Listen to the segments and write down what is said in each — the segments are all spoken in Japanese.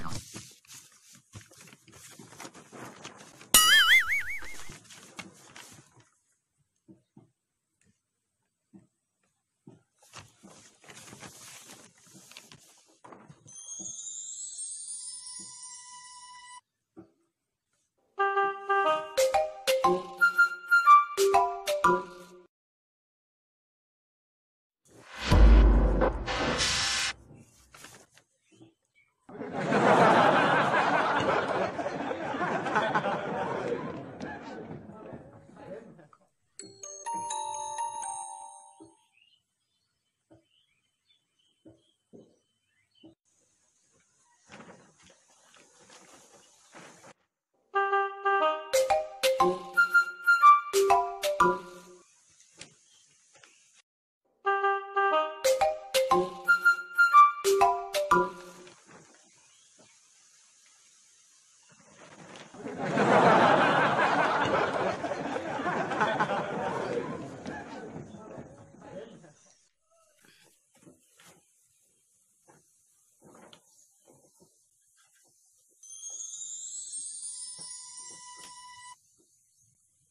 よ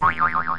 よよよ